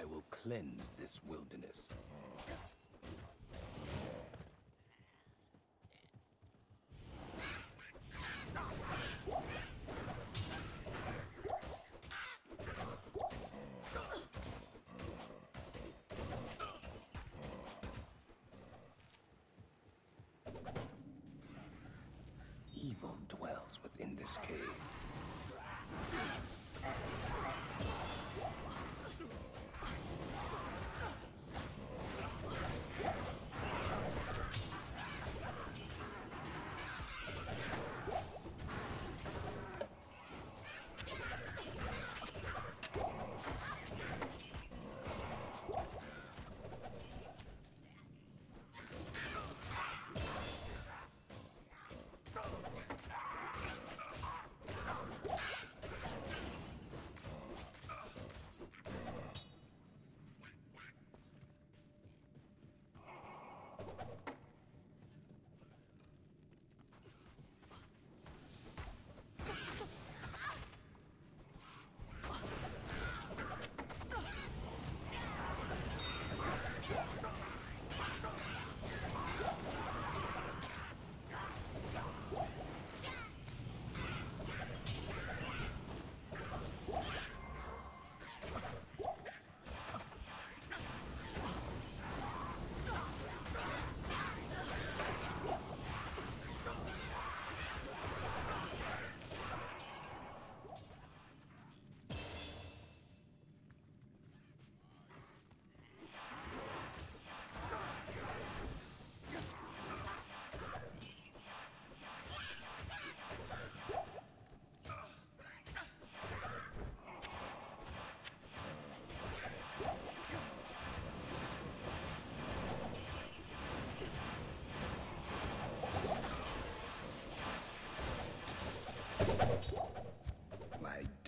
I will cleanse this wilderness.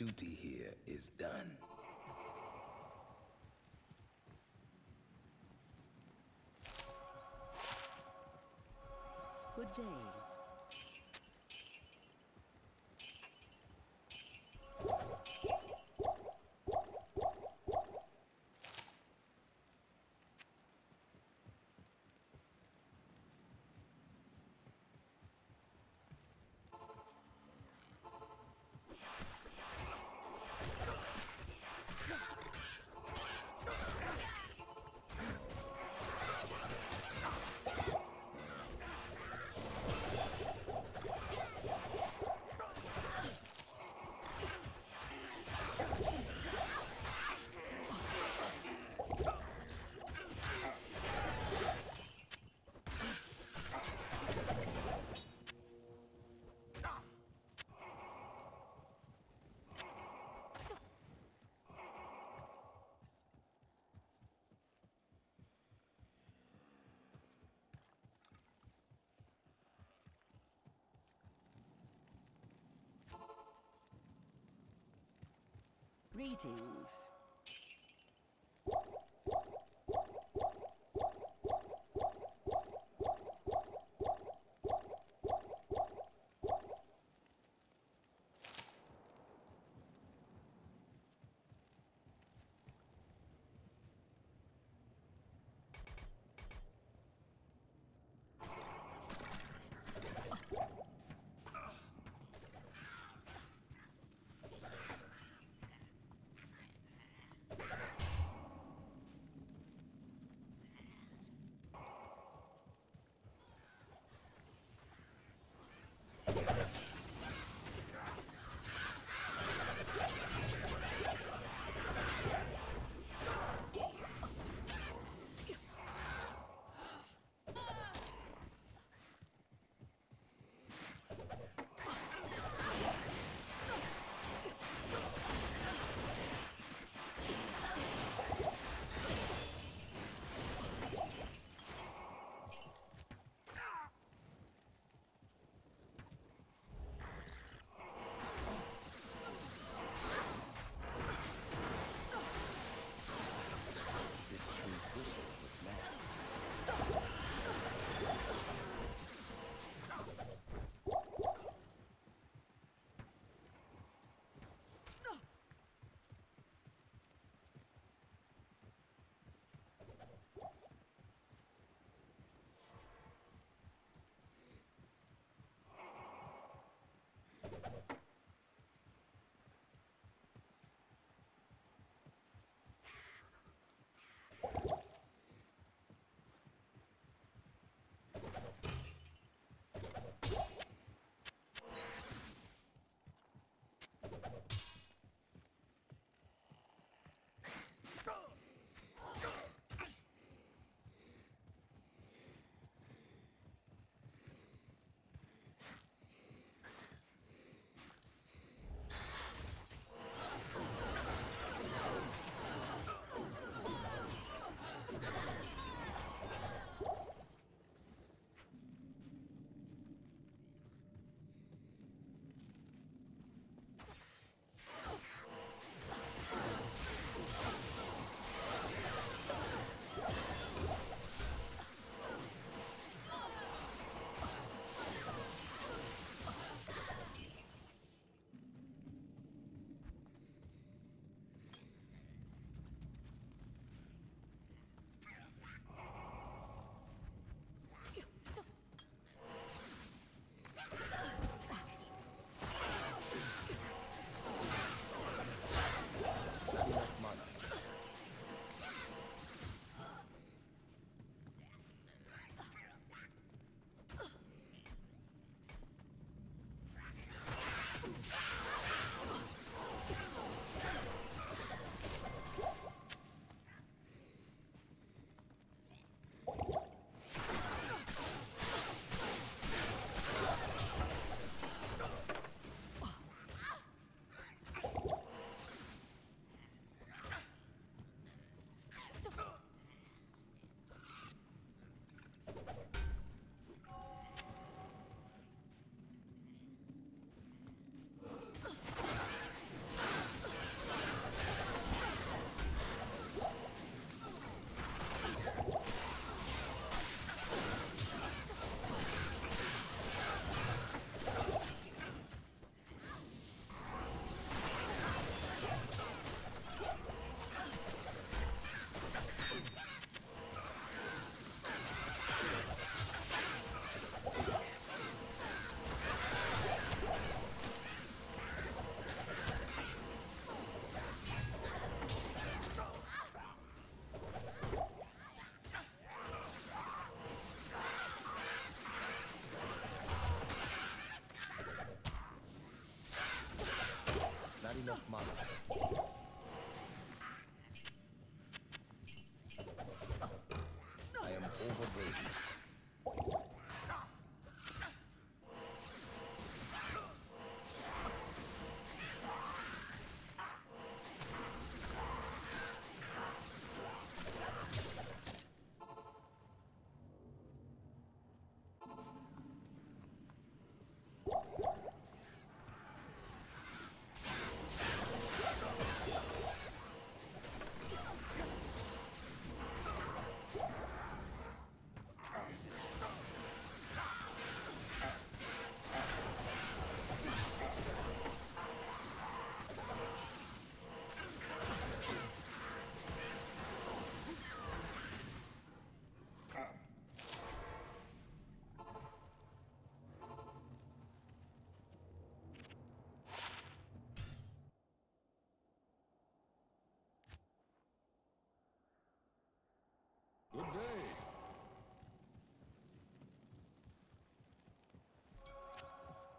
Duty here is done. Good day. Greetings.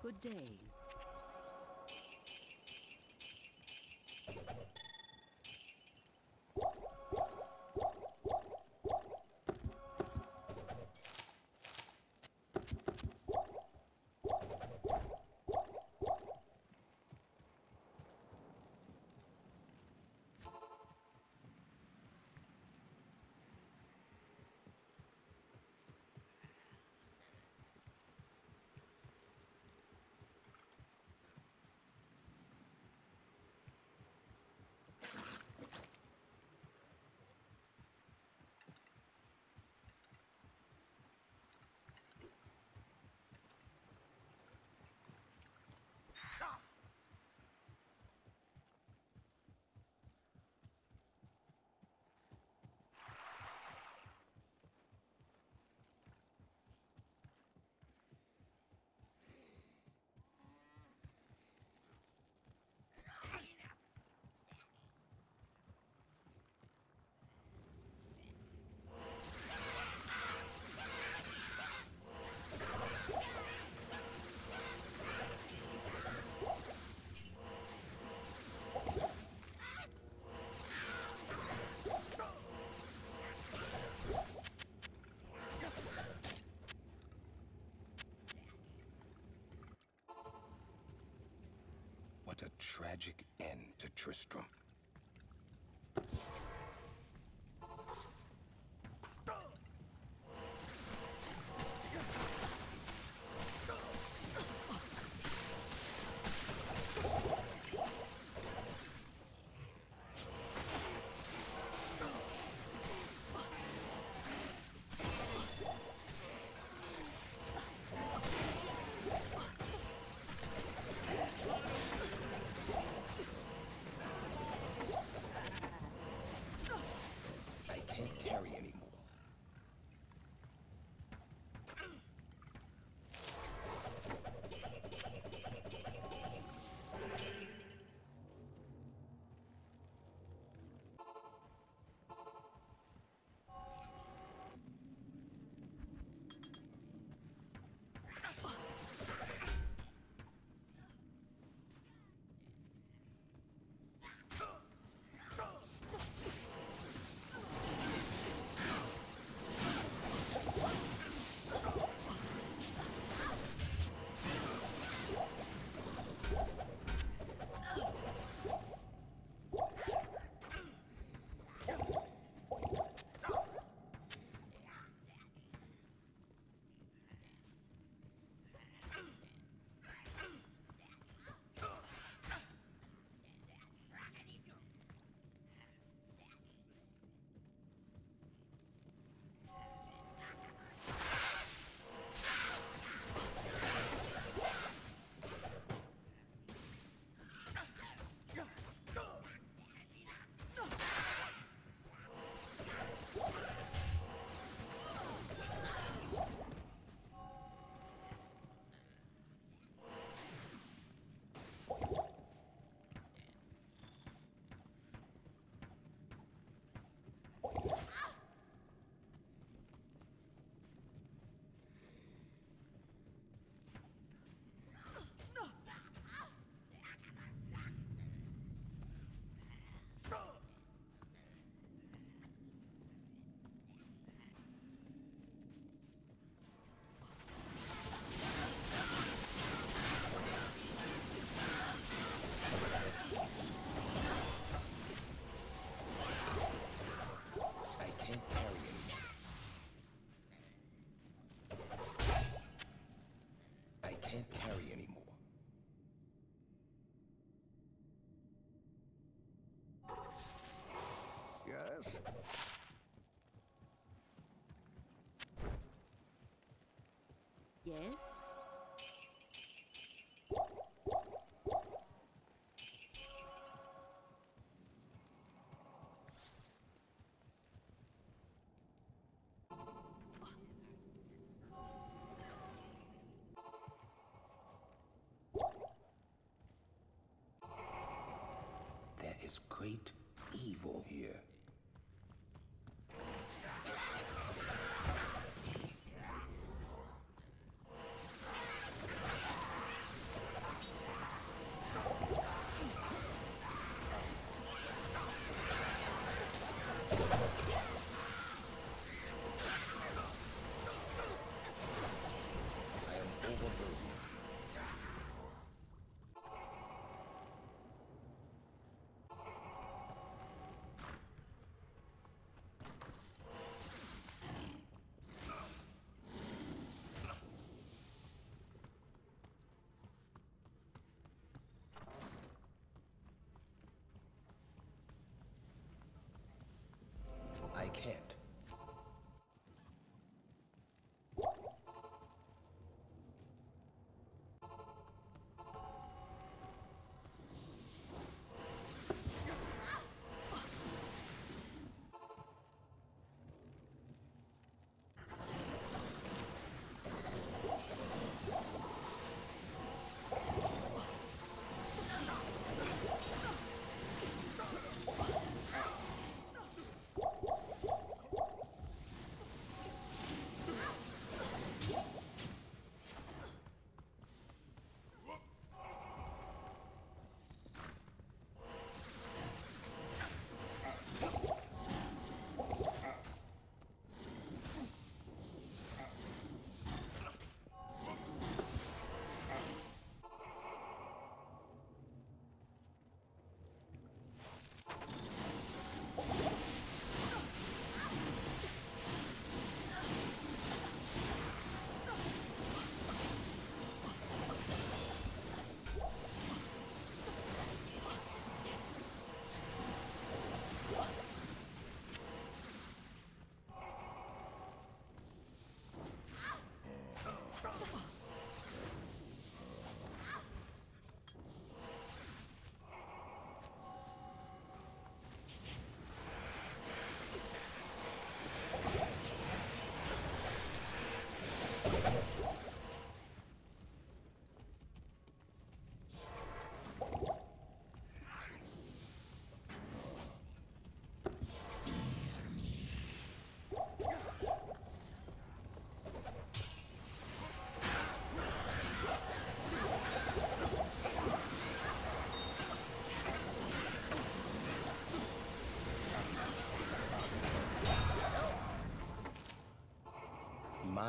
Good day. A tragic end to Tristram. Yes? There is great evil here.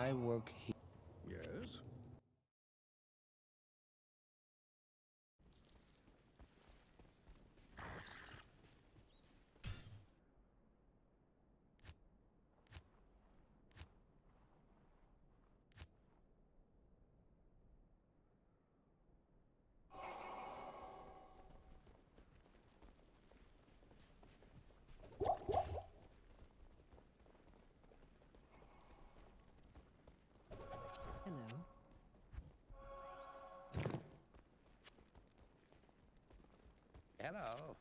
I work here. Hello. Hello.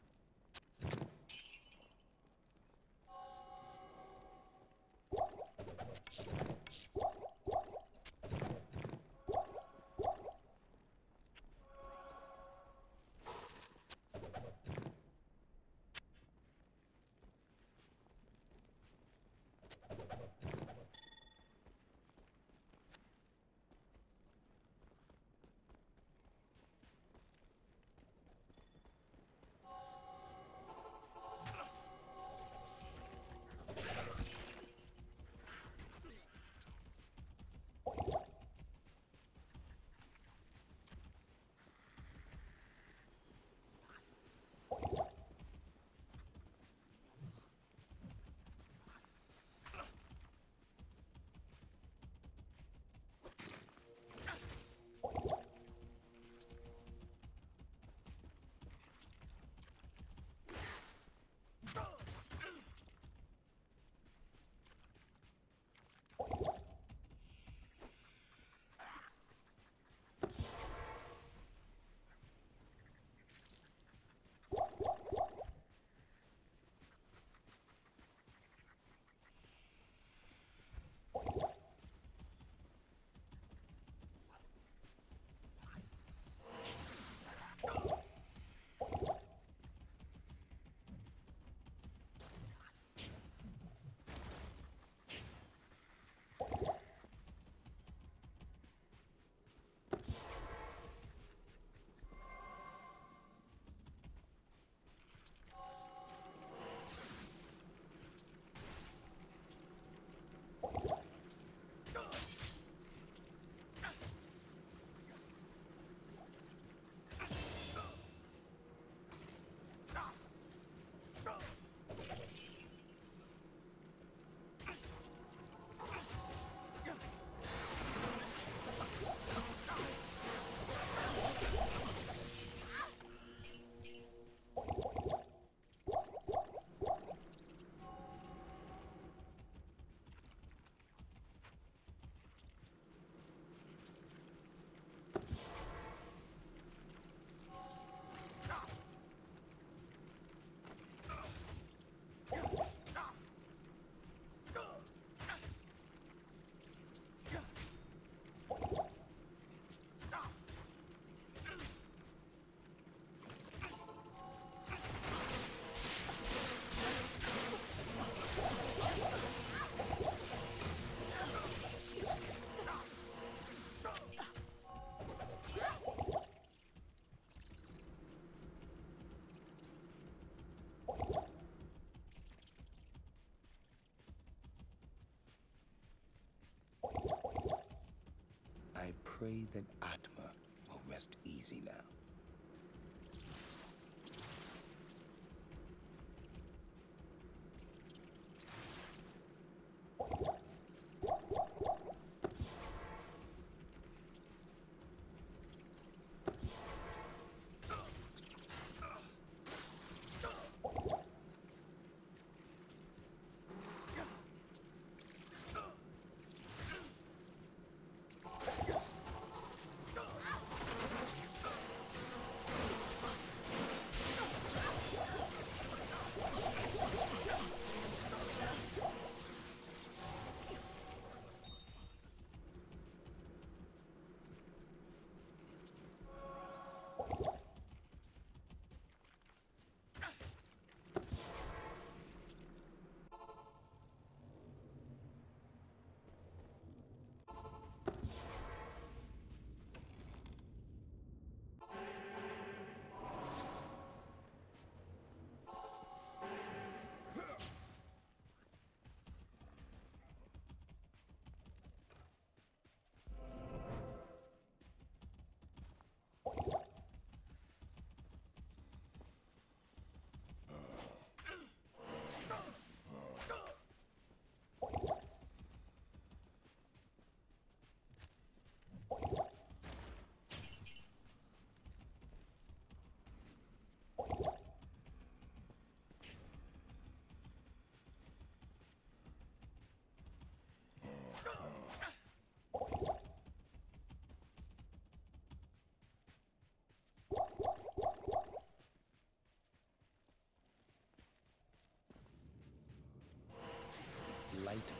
Pray that Atma will rest easy now.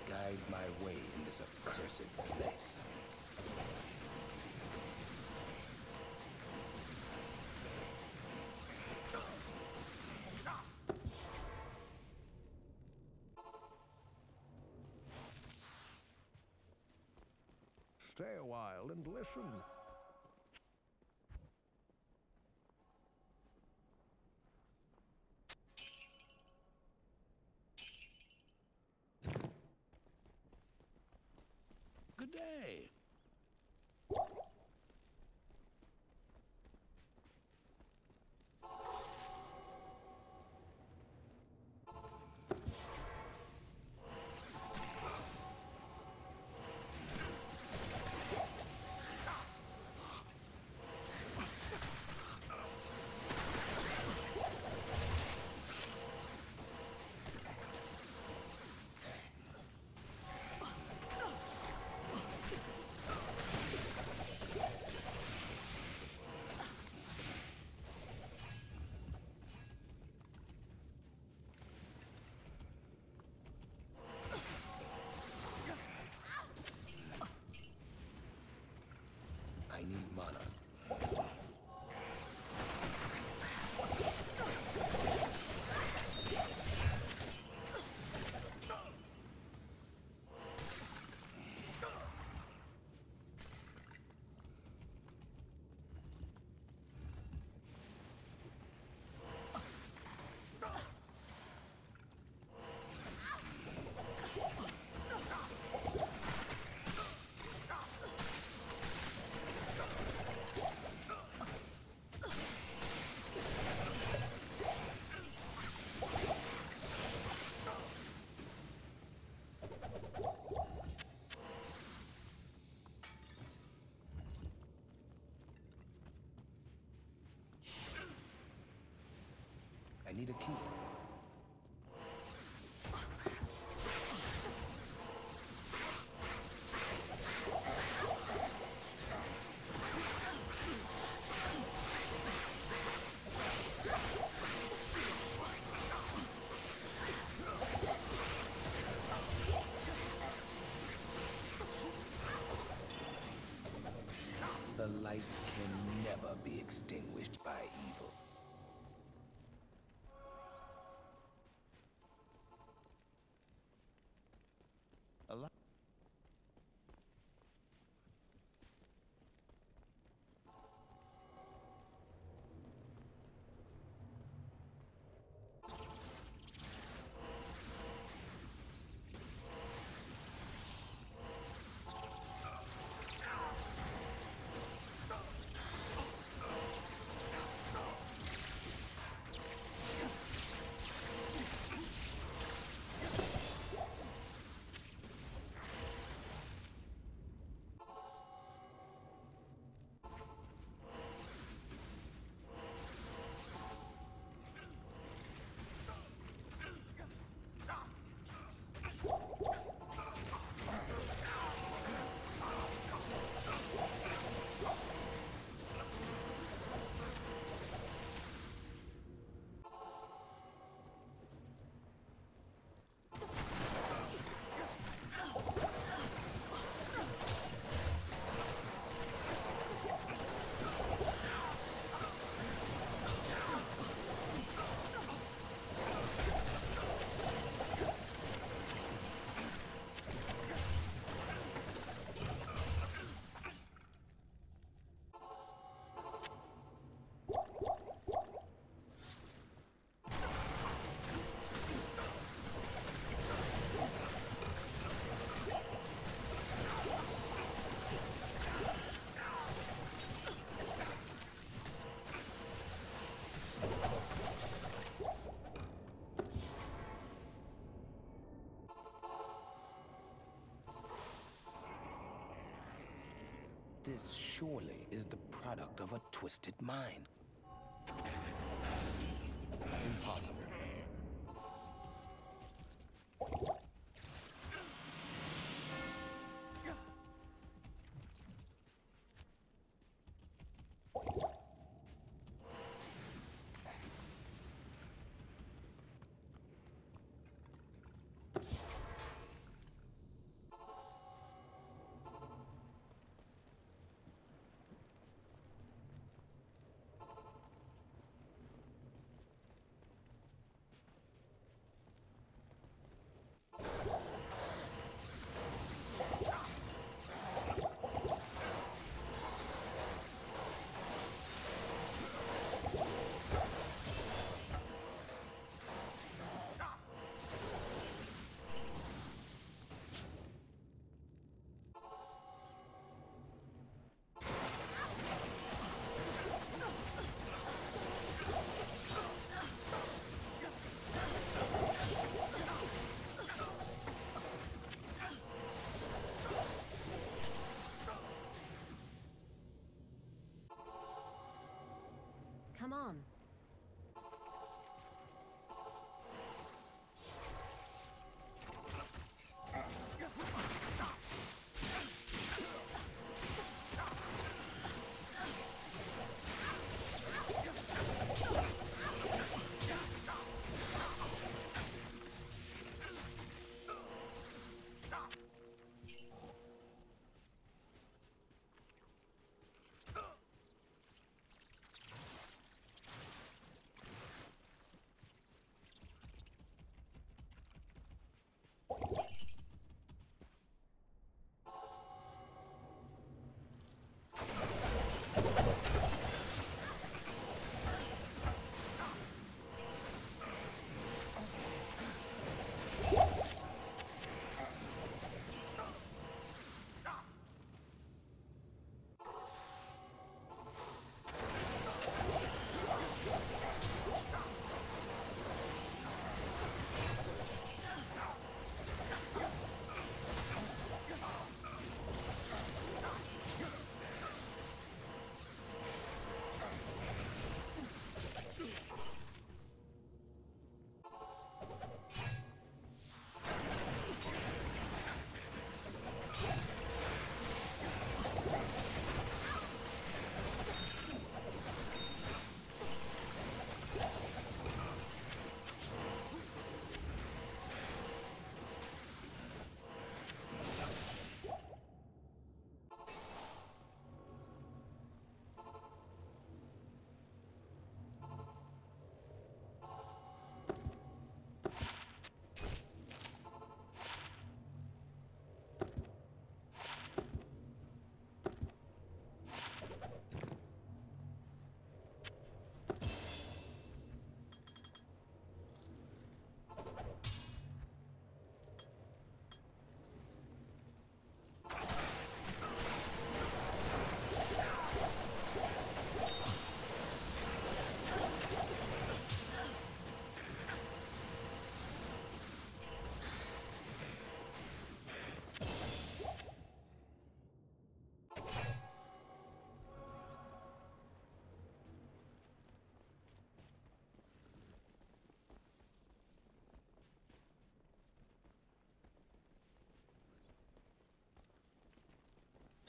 Hide my way in this accursed place. Stay a while and listen. Mana. I need a key. This surely is the product of a twisted mind.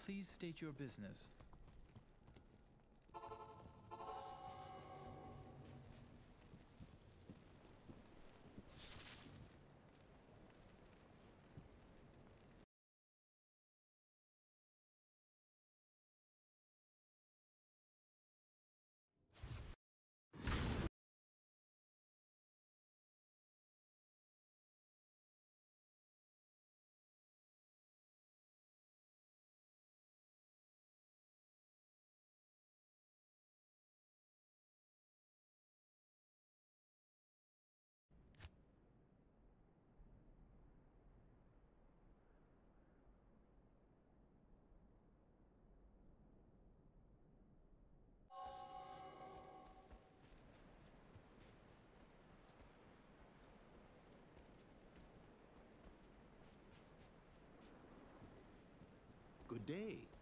Please state your business. Good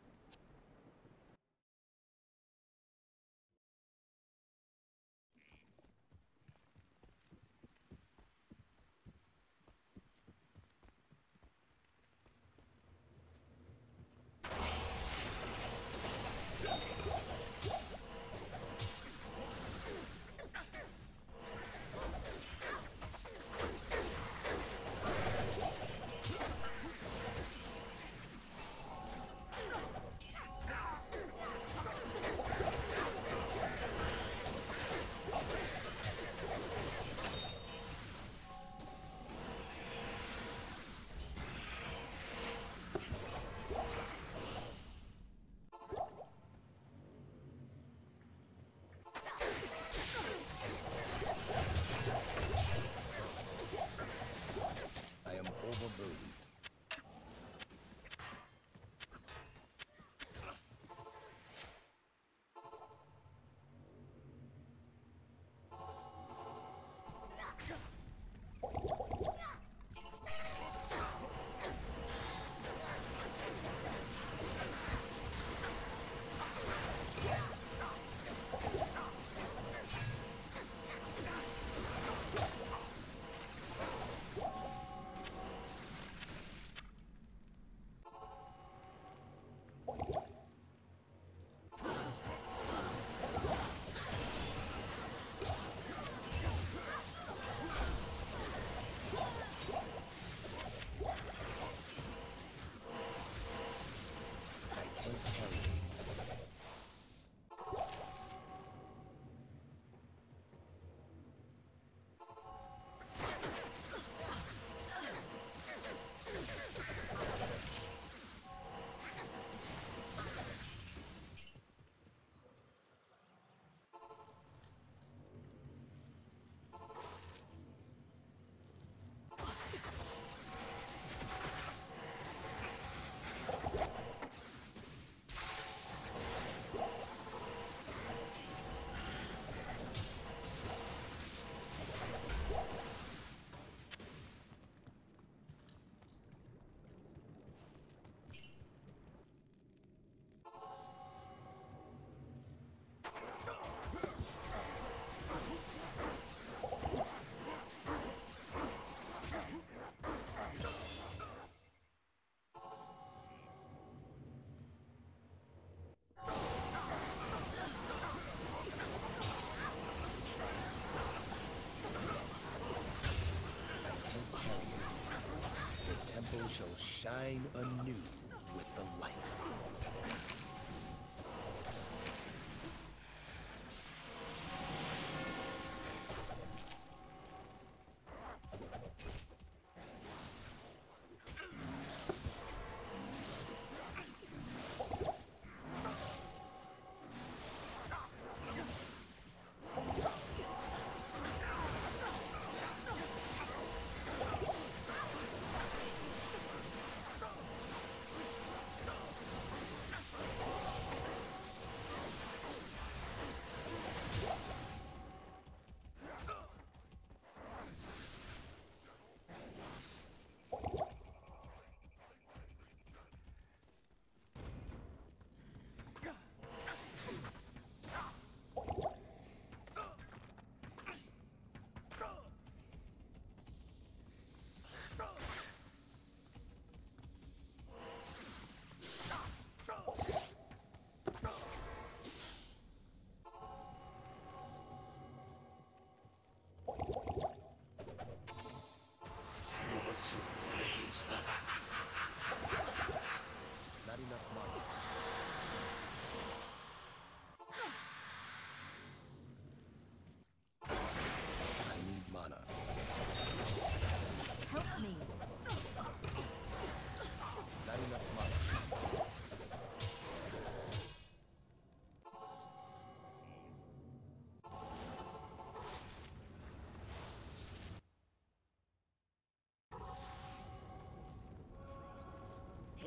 shine anew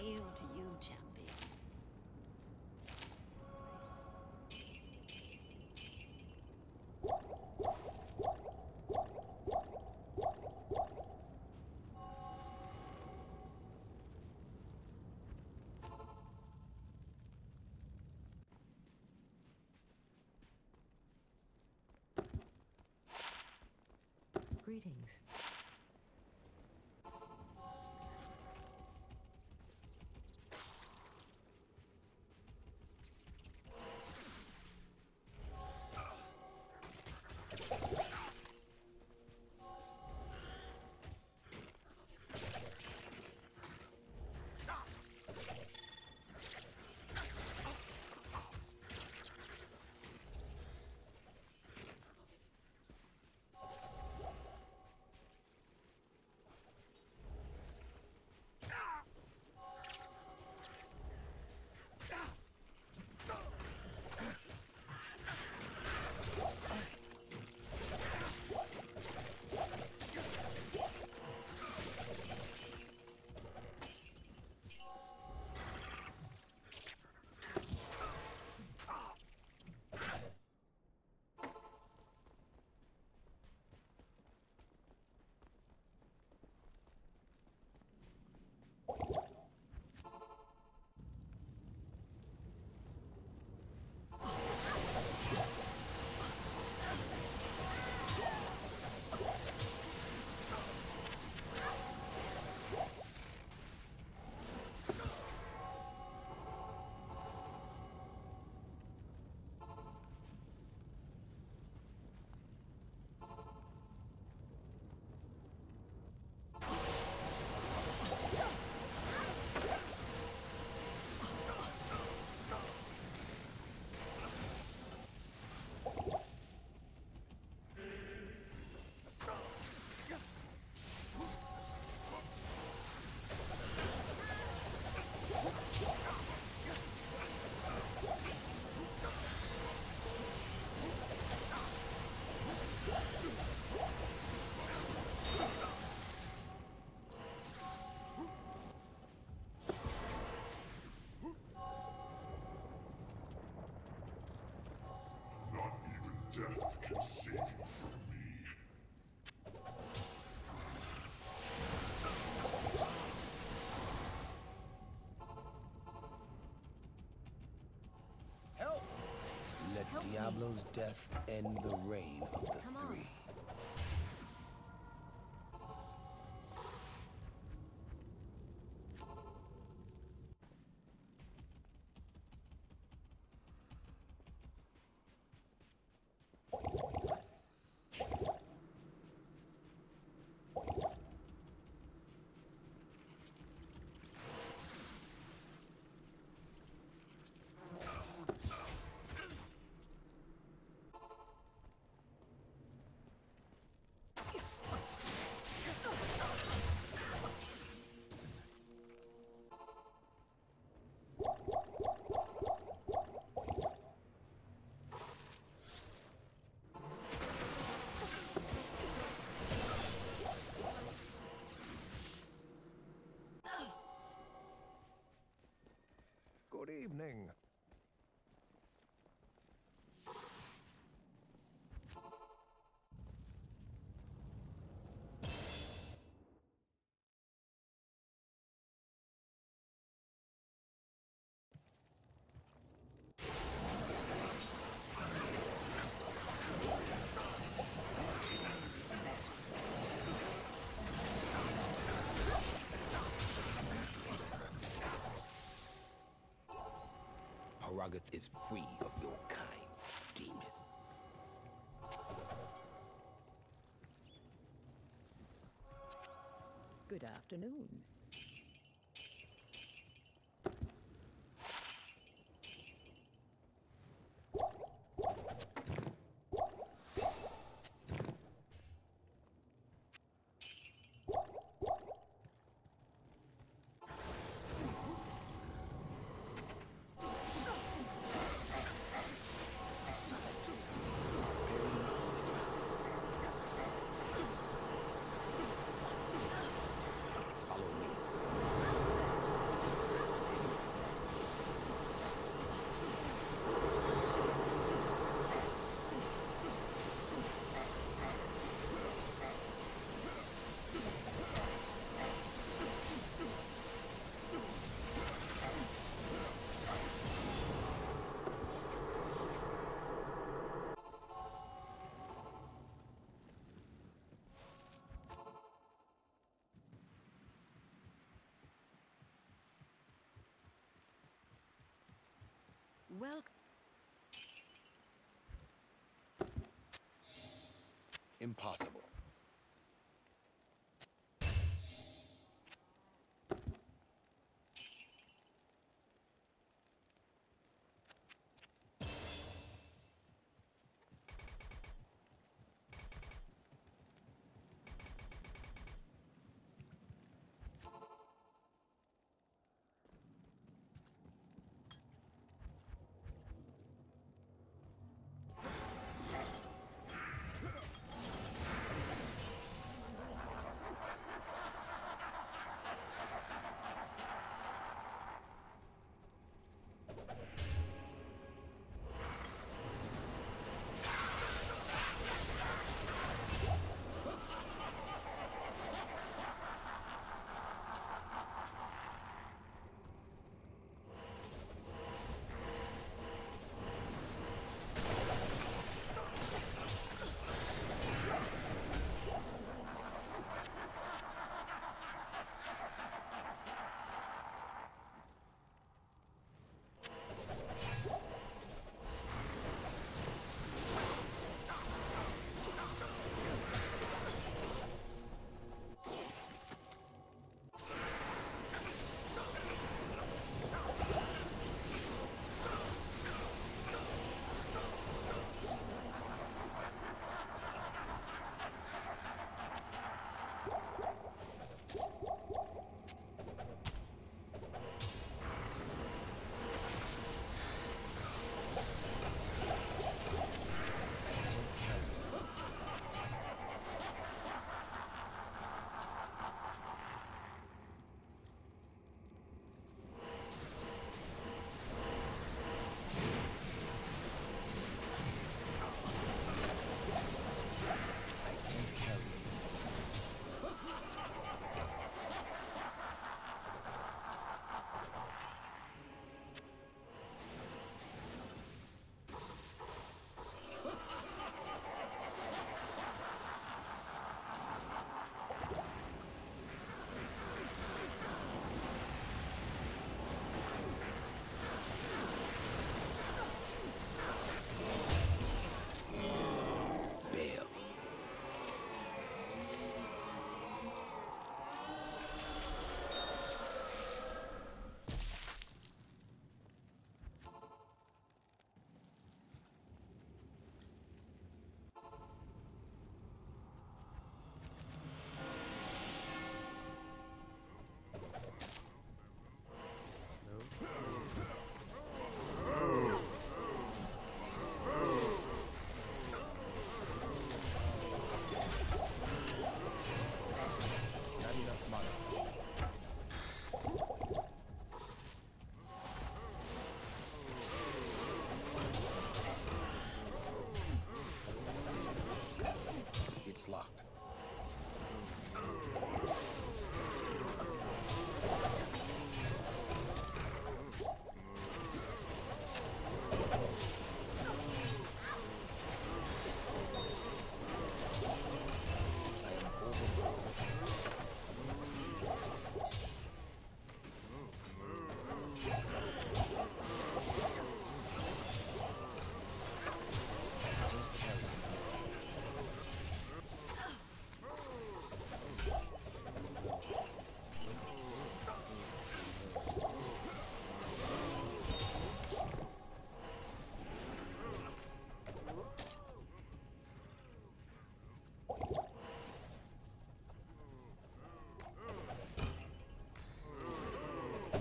To you, champion. Greetings. Let Help me. Diablo's death end the reign of the Come on. Good evening. Is free of your kind, demon. Good afternoon. Impossible.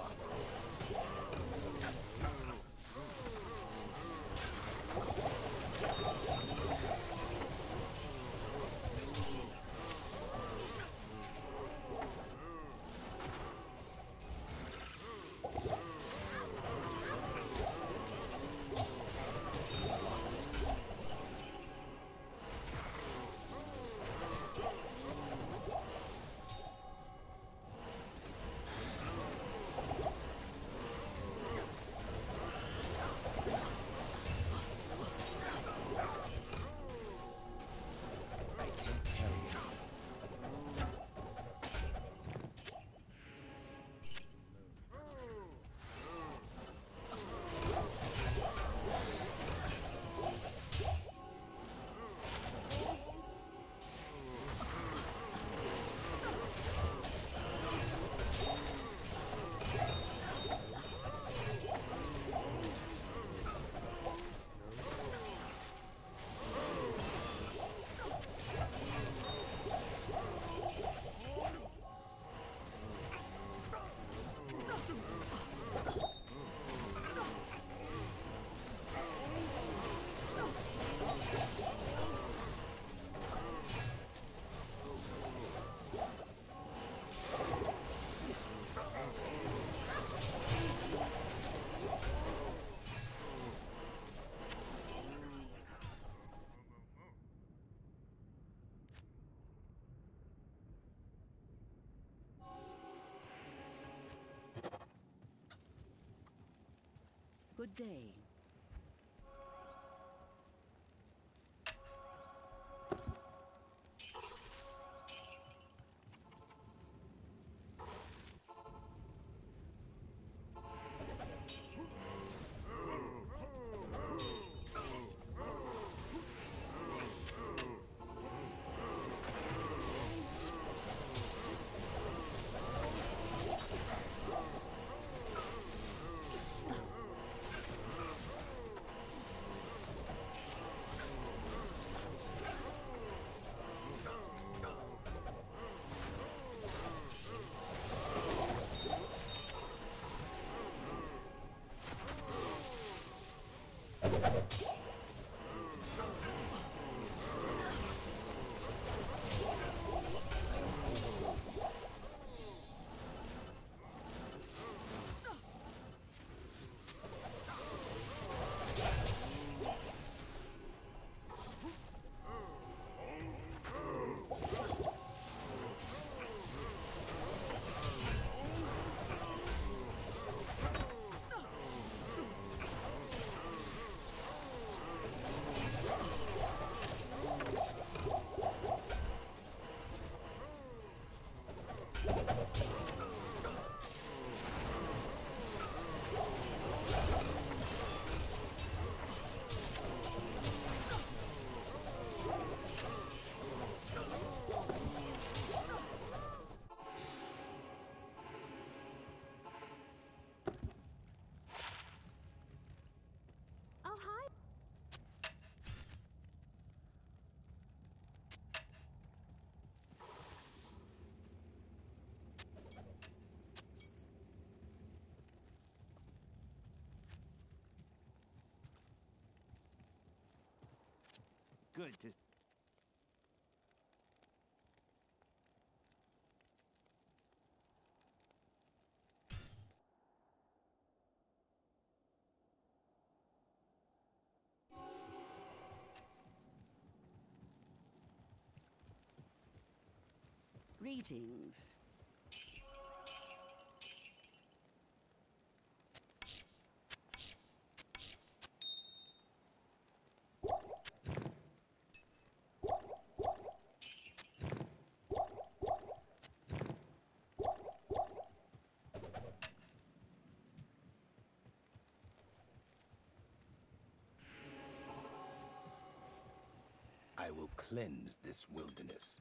lava. Good day. Good to Greetings. I will cleanse this wilderness.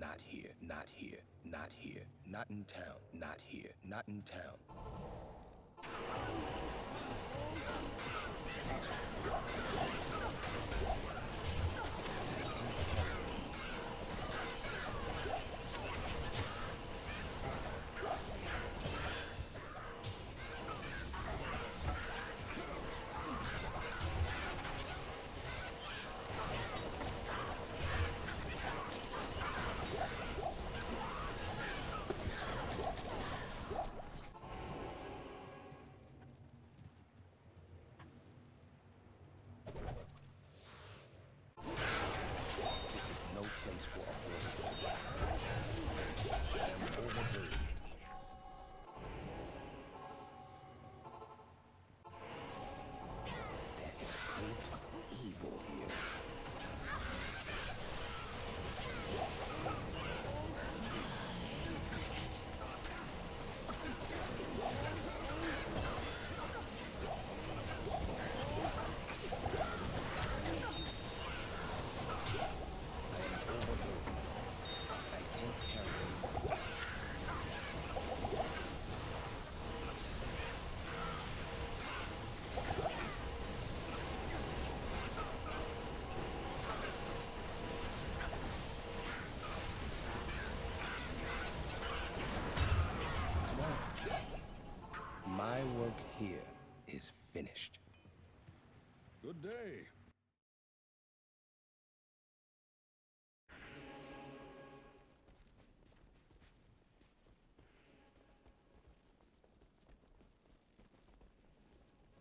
Not here, not here, not here, not in town, not here, not in town.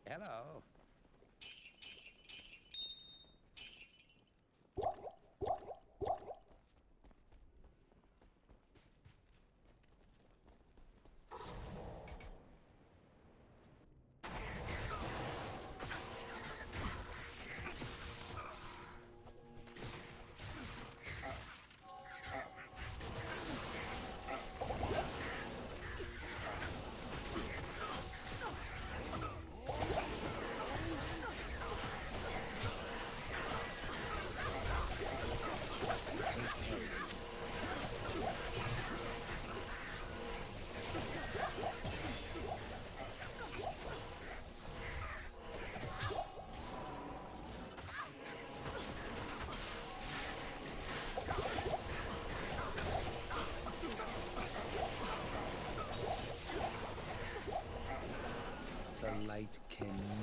Hello. Light can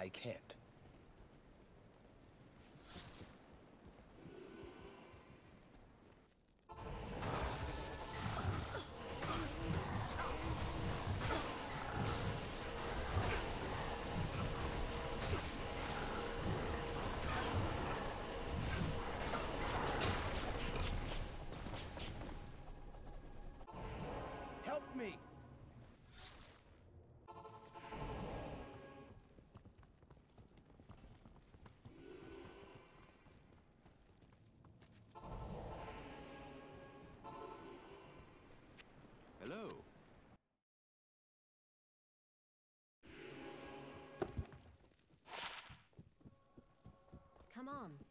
I can't. on.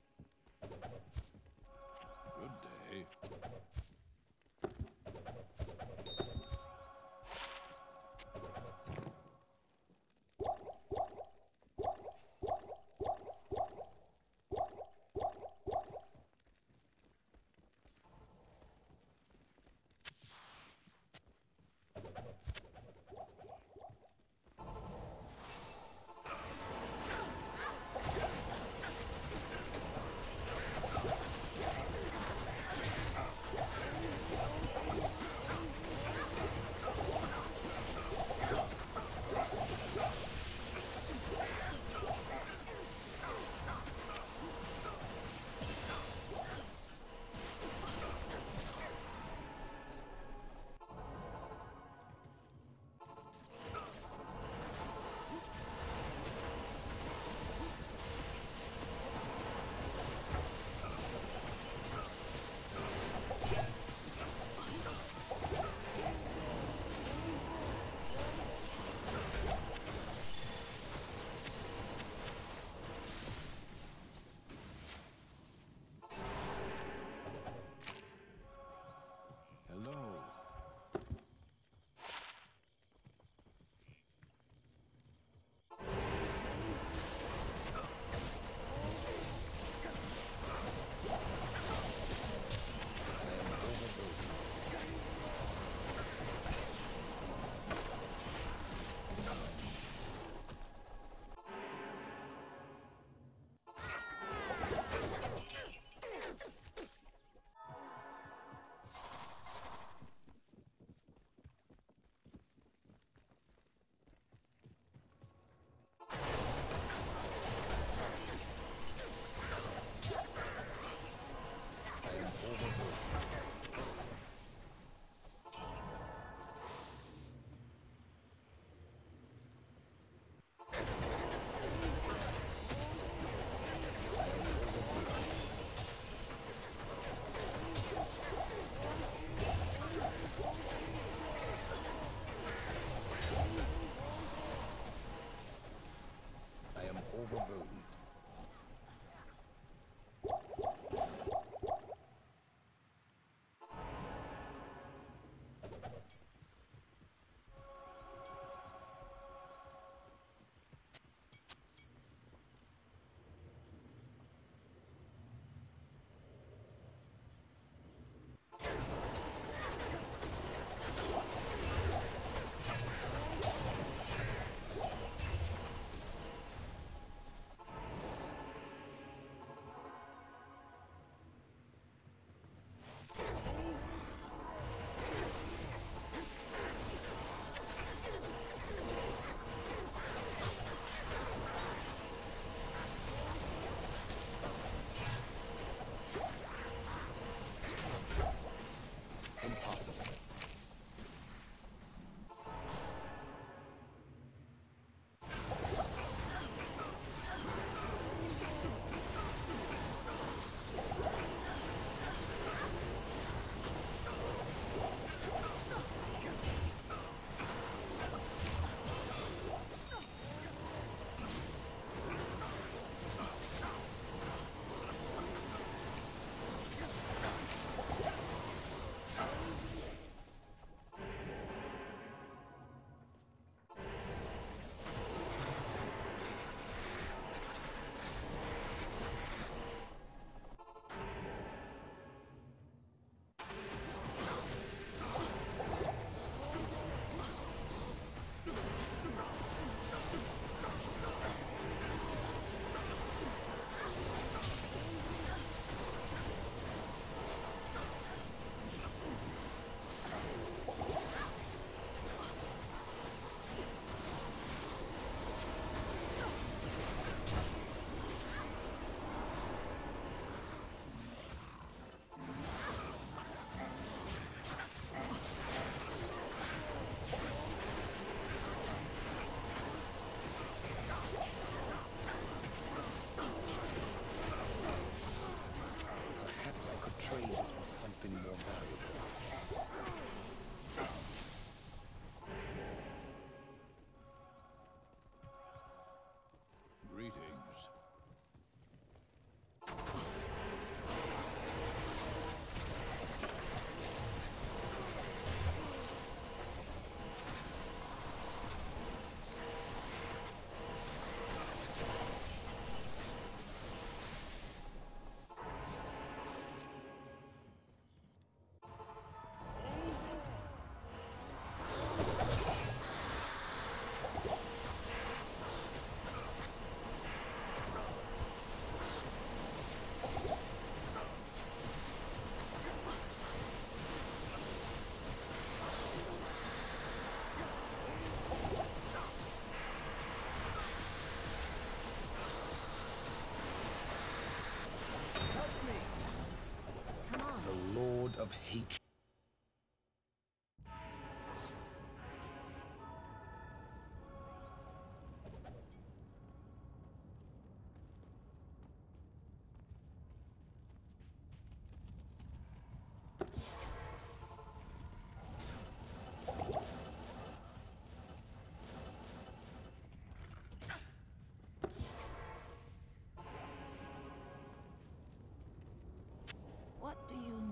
Do you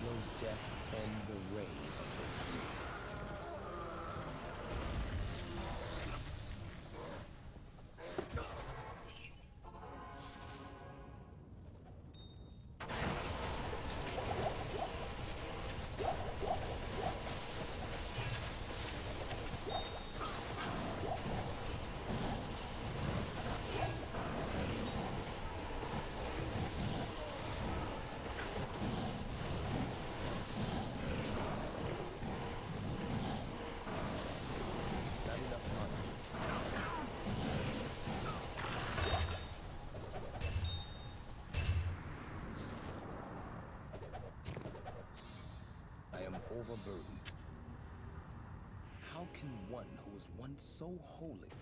Diablo's death. overburdened. How can one who was once so holy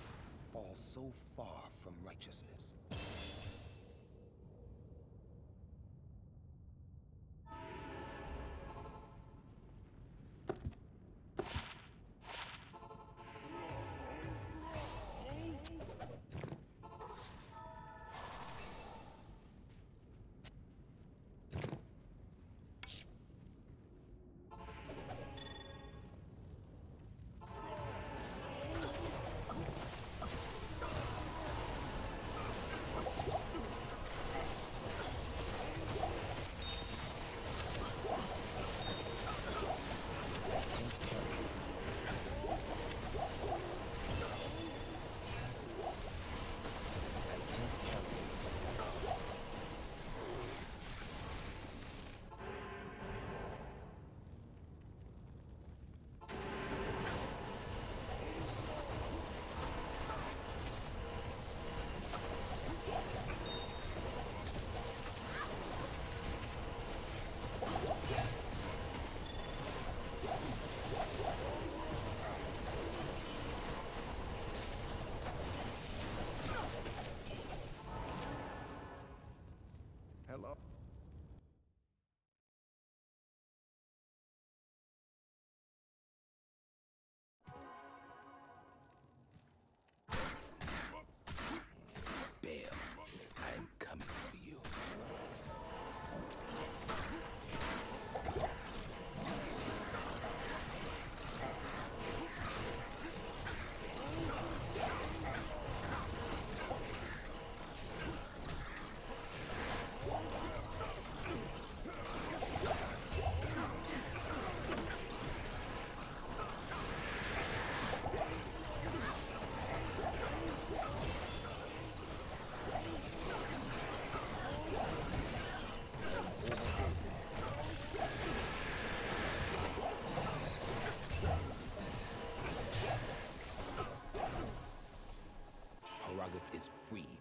free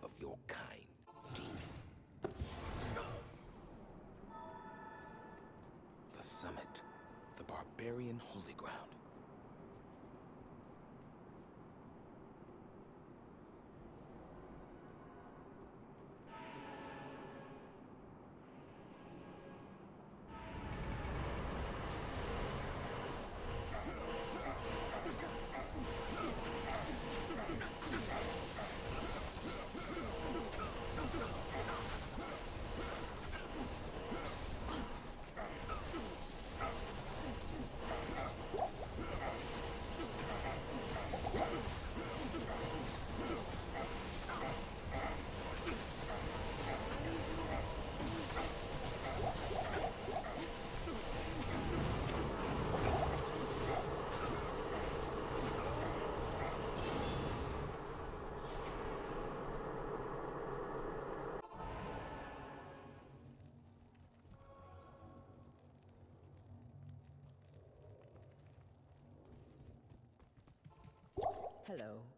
Hello.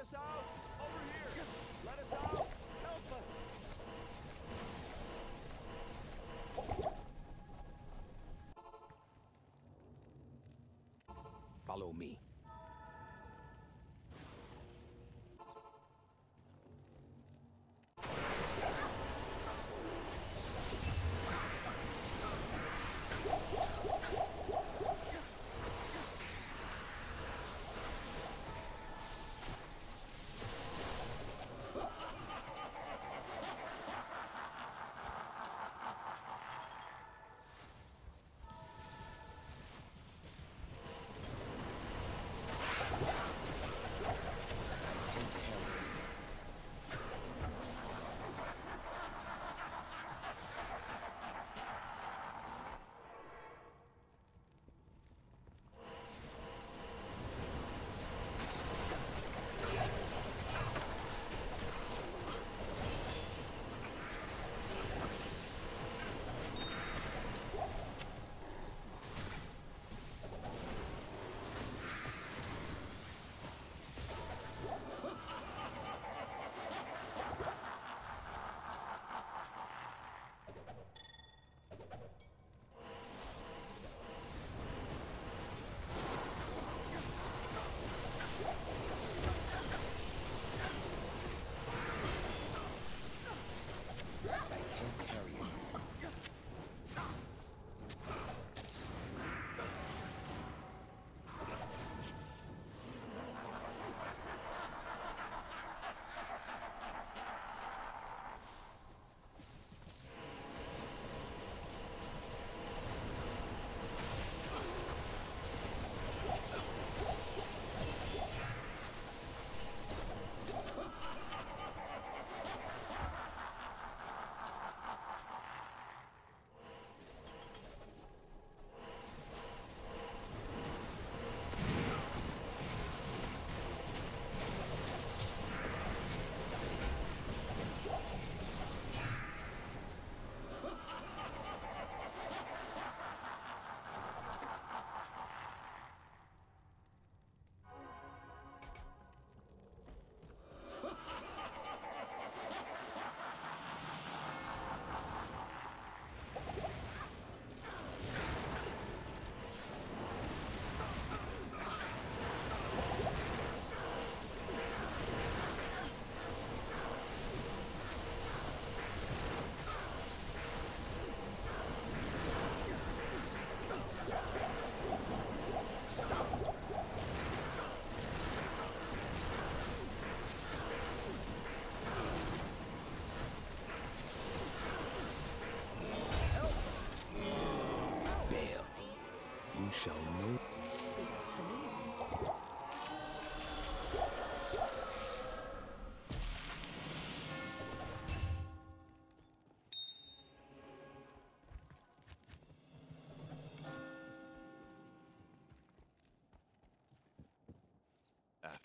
us out.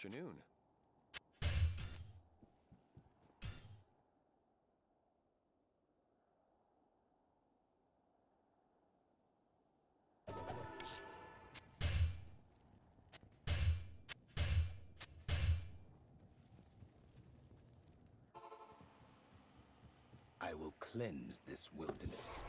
Afternoon. I will cleanse this wilderness.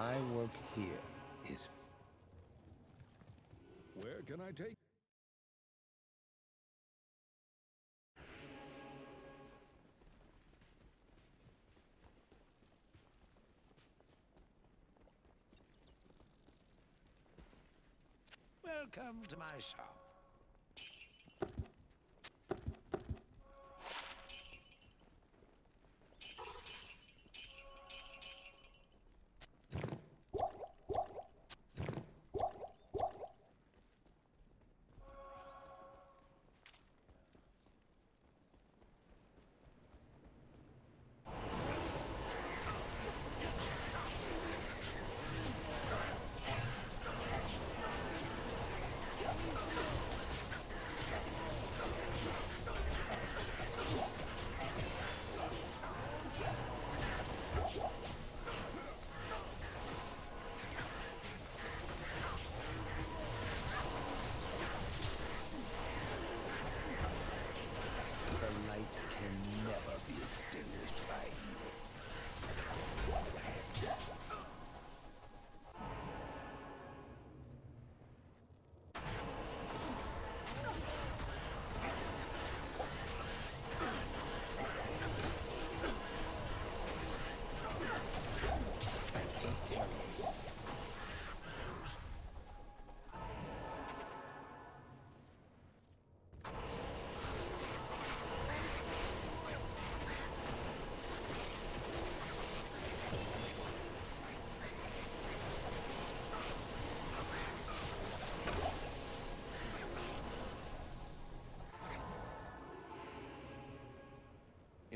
My work here is Where can I take? Welcome to my shop.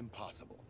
Impossible.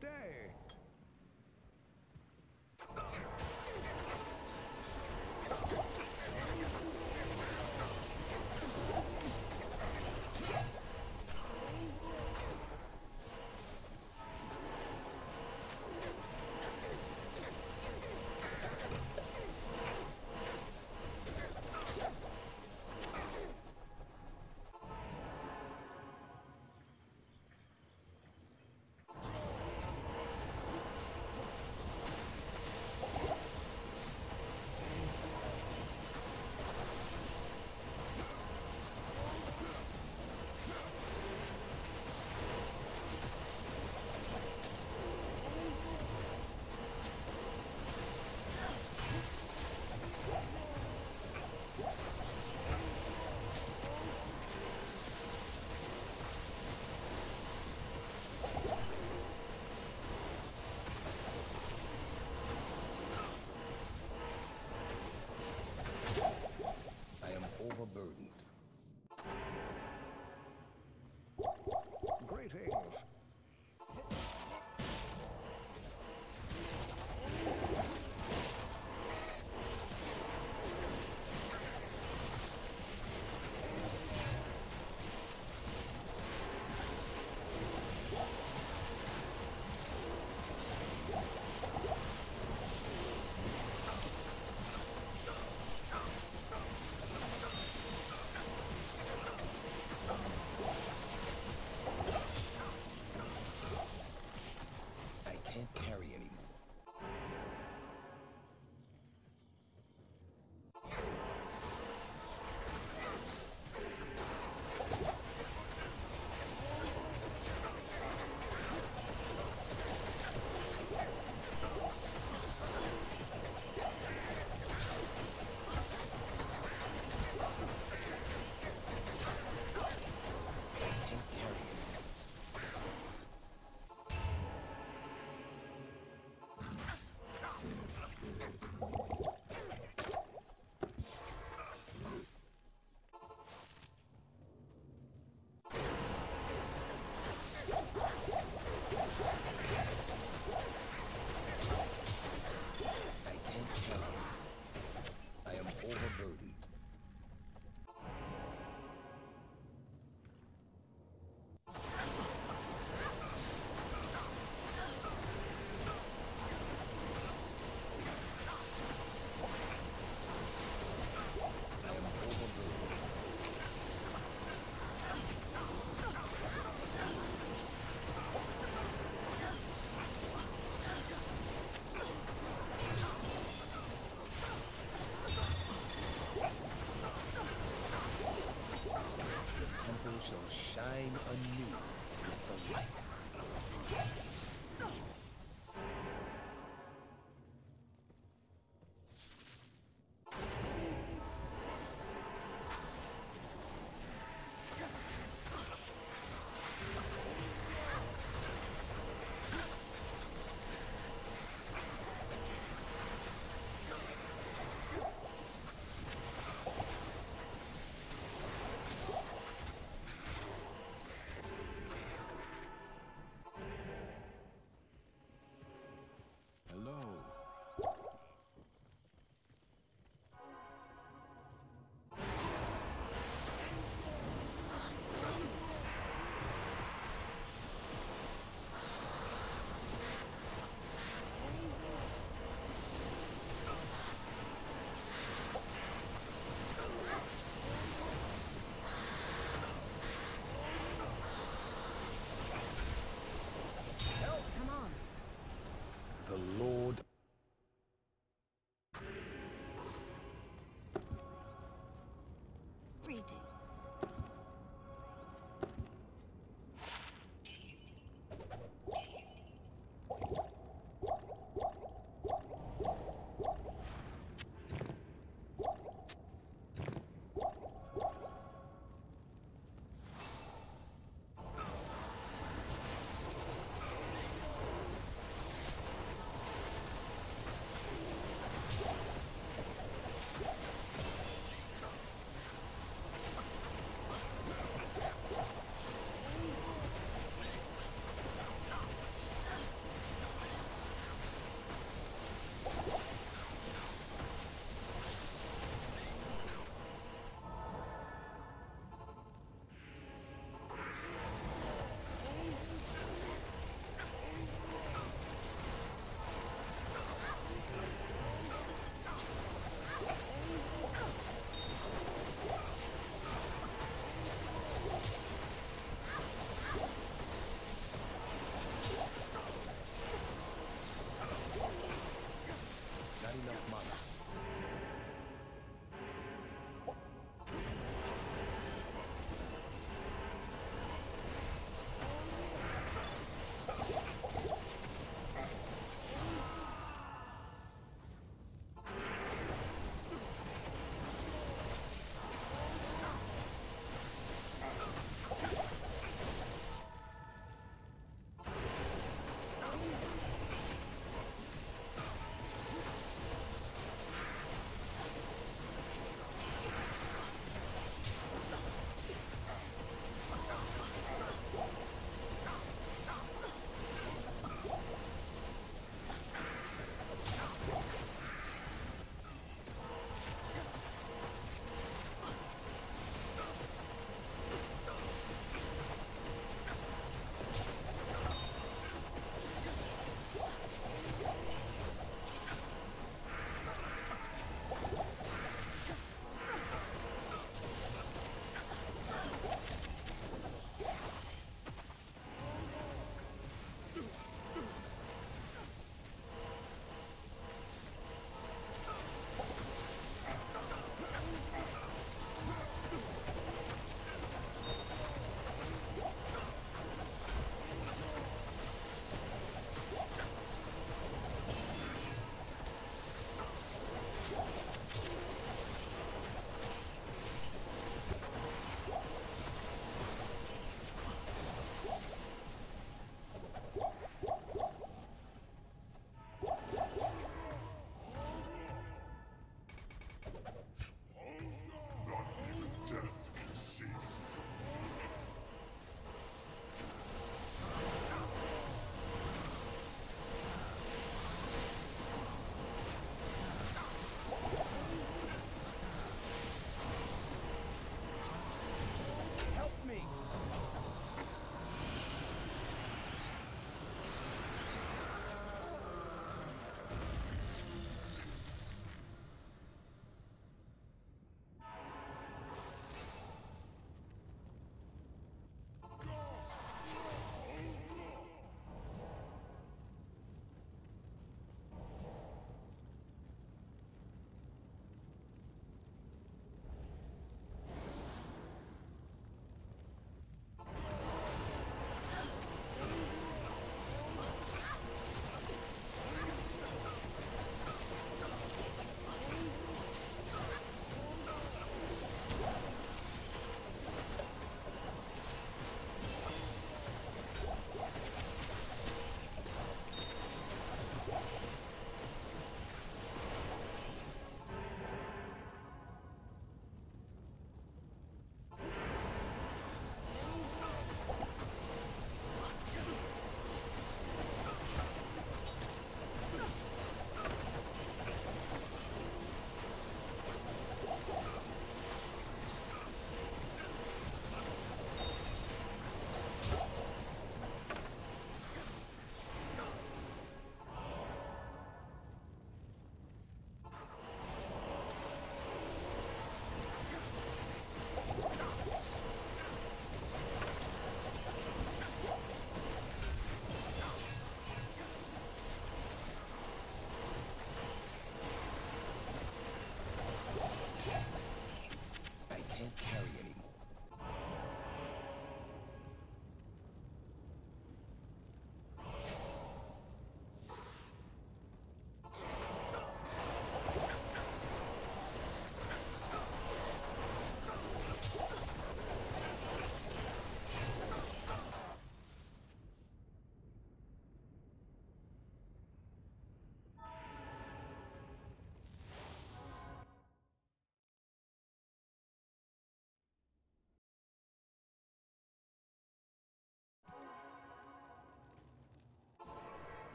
Day.